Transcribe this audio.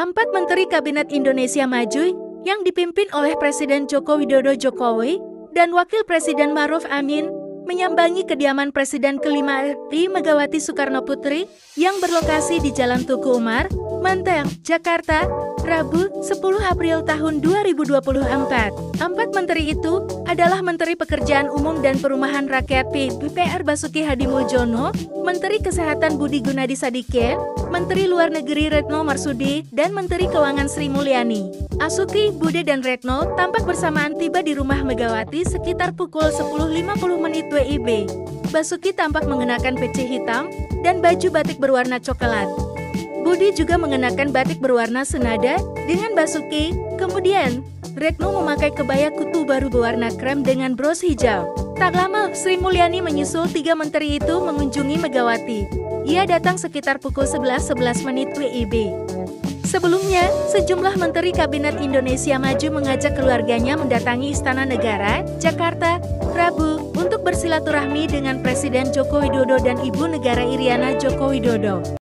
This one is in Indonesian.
Empat Menteri Kabinet Indonesia Maju yang dipimpin oleh Presiden Joko Widodo Jokowi dan Wakil Presiden Maruf Amin menyambangi kediaman Presiden kelima RI Megawati Soekarno Putri yang berlokasi di Jalan Tuku Umar, Menteng, Jakarta, Rabu 10 April tahun 2024. Empat menteri itu adalah Menteri Pekerjaan Umum dan Perumahan Rakyat PUPR Basuki Hadi Muljono, Menteri Kesehatan Budi Gunadi Sadikin, Menteri Luar Negeri Retno Marsudi, dan Menteri Keuangan Sri Mulyani. Asuki, Bude, dan Retno tampak bersamaan tiba di rumah Megawati sekitar pukul 10.50 menit WIB. Basuki tampak mengenakan peci hitam dan baju batik berwarna coklat. Budi juga mengenakan batik berwarna senada dengan Basuki. Kemudian, Retno memakai kebaya kutu baru berwarna krem dengan bros hijau. Tak lama, Sri Mulyani menyusul tiga menteri itu mengunjungi Megawati. Ia datang sekitar pukul 11.11 menit WIB. Sebelumnya, sejumlah menteri Kabinet Indonesia Maju mengajak keluarganya mendatangi Istana Negara, Jakarta, Rabu, untuk bersilaturahmi dengan Presiden Joko Widodo dan Ibu Negara Iriana Joko Widodo.